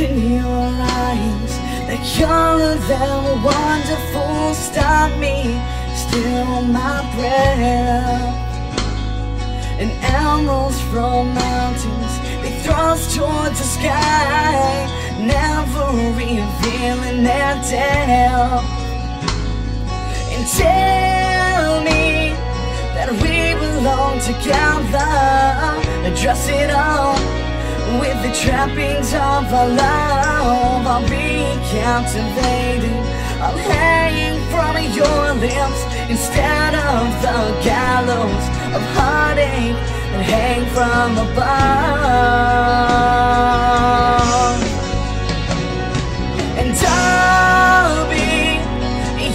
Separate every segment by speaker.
Speaker 1: in your eyes that younger than wonderful stop me, still my breath. And arrows from mountains, they thrust towards the sky, never revealing their depth. And tell me that we belong together, dress it all with the trappings of our love. I'll be captivated. I'll hang from your lips instead of the gallows of heartache and hang from above. And I'll be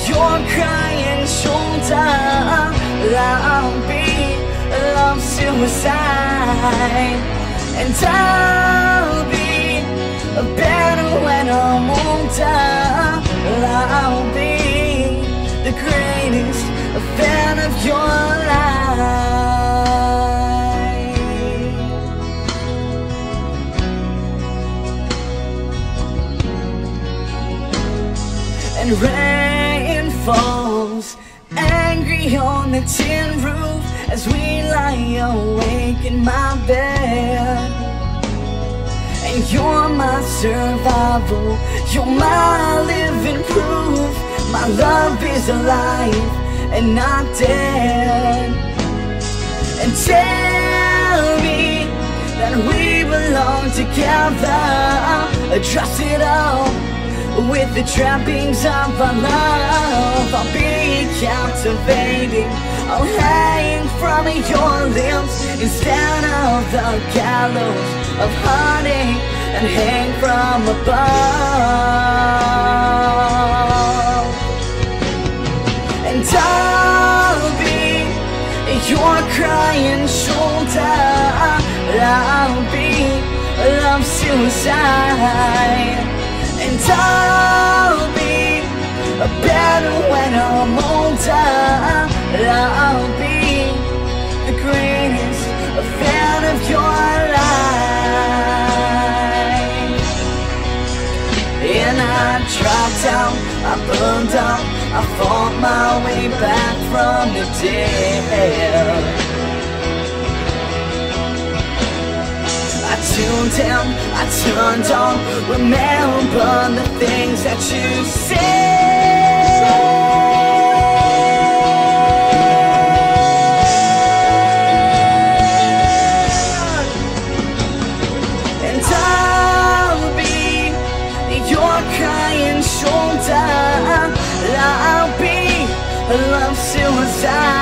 Speaker 1: your crying shoulder. I'll be love suicide. And I'll be better when I'm older. I'll be the greatest fan of your life. And rain falls angry on the tin roof as we lie awake in my bed. And you're my survival, you're my living proof. My love is alive and not dead. And tell me that we belong together. Trust it all with the trappings of our love. I'll be captivating. I'll hang from your lips instead of the gallows of heartache and hang from above. And I'll be your crying shoulder. I'll be love suicide. And I'll be better when I'm older. I'll be the greatest fan of your life. And I dropped out, I burned out, I fought my way back from the dead. I tuned in, I turned on, remember the things that you your crying shoulder. I'll be love suicide.